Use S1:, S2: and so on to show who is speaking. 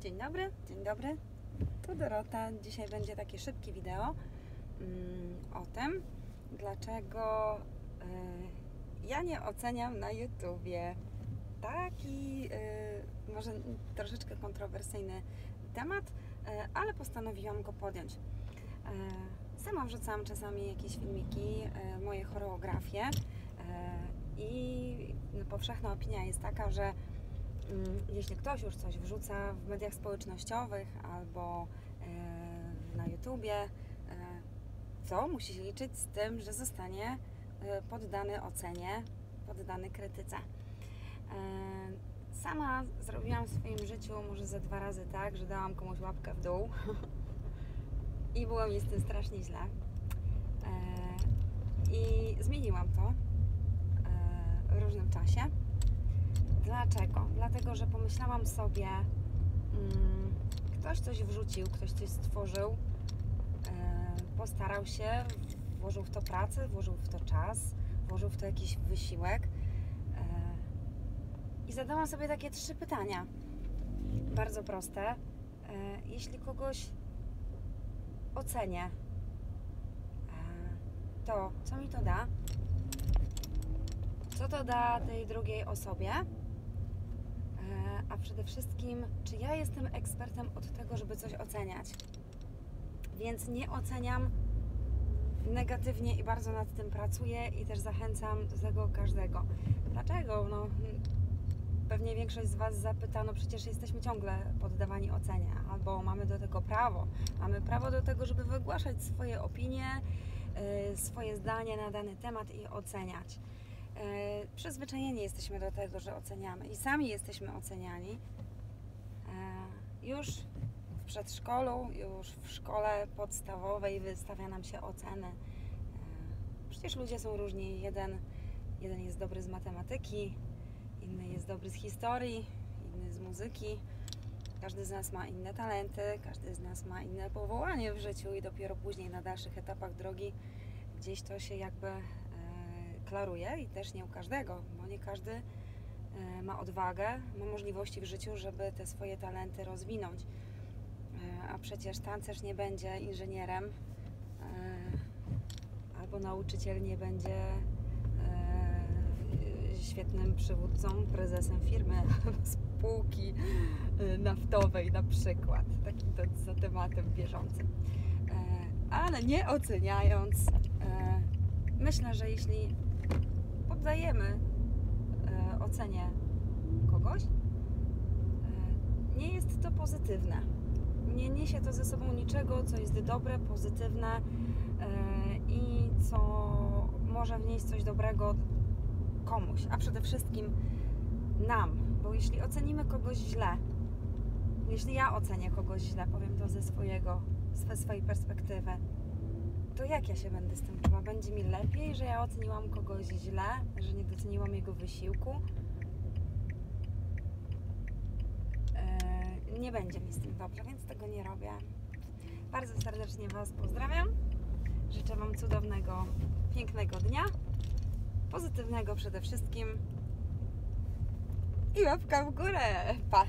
S1: Dzień dobry, dzień dobry. Tu Dorota. Dzisiaj będzie takie szybkie wideo mm, o tym, dlaczego y, ja nie oceniam na YouTubie. Taki y, może troszeczkę kontrowersyjny temat, y, ale postanowiłam go podjąć. Sama wrzucam czasami jakieś filmiki, moje choreografie i no, powszechna opinia jest taka, że jeśli ktoś już coś wrzuca w mediach społecznościowych albo e, na YouTubie, e, to musi się liczyć z tym, że zostanie e, poddany ocenie, poddany krytyce. Sama zrobiłam w swoim życiu może ze dwa razy tak, że dałam komuś łapkę w dół i było mi z tym strasznie źle. I zmieniłam to w różnym czasie Dlaczego? Dlatego, że pomyślałam sobie, hmm, ktoś coś wrzucił, ktoś coś stworzył, yy, postarał się, włożył w to pracę, włożył w to czas, włożył w to jakiś wysiłek. Yy, I zadałam sobie takie trzy pytania. Bardzo proste. Yy, jeśli kogoś ocenię, to co mi to da? Co to da tej drugiej osobie? A przede wszystkim, czy ja jestem ekspertem od tego, żeby coś oceniać. Więc nie oceniam negatywnie i bardzo nad tym pracuję i też zachęcam do tego każdego. Dlaczego? No, pewnie większość z Was zapyta, no przecież jesteśmy ciągle poddawani ocenie, albo mamy do tego prawo. Mamy prawo do tego, żeby wygłaszać swoje opinie, yy, swoje zdanie na dany temat i oceniać. E, przyzwyczajeni jesteśmy do tego, że oceniamy i sami jesteśmy oceniani. E, już w przedszkolu, już w szkole podstawowej wystawia nam się oceny. E, przecież ludzie są różni. Jeden, jeden jest dobry z matematyki, inny jest dobry z historii, inny z muzyki. Każdy z nas ma inne talenty, każdy z nas ma inne powołanie w życiu i dopiero później na dalszych etapach drogi gdzieś to się jakby klaruje i też nie u każdego, bo nie każdy e, ma odwagę, ma możliwości w życiu, żeby te swoje talenty rozwinąć. E, a przecież tancerz nie będzie inżynierem, e, albo nauczyciel nie będzie świetnym przywódcą, prezesem firmy spółki naftowej na przykład. Takim to za tematem bieżącym. Ale nie oceniając, myślę, że jeśli poddajemy e, ocenie kogoś, e, nie jest to pozytywne. Nie niesie to ze sobą niczego, co jest dobre, pozytywne e, i co może wnieść coś dobrego komuś, a przede wszystkim nam, bo jeśli ocenimy kogoś źle, jeśli ja ocenię kogoś źle, powiem to ze swojego, ze swojej perspektywy, to jak ja się będę z tym czuła? Będzie mi lepiej, że ja oceniłam kogoś źle, że nie doceniłam jego wysiłku? Yy, nie będzie mi z tym dobrze, więc tego nie robię. Bardzo serdecznie Was pozdrawiam. Życzę Wam cudownego, pięknego dnia. Pozytywnego przede wszystkim. I łapka w górę. Pa!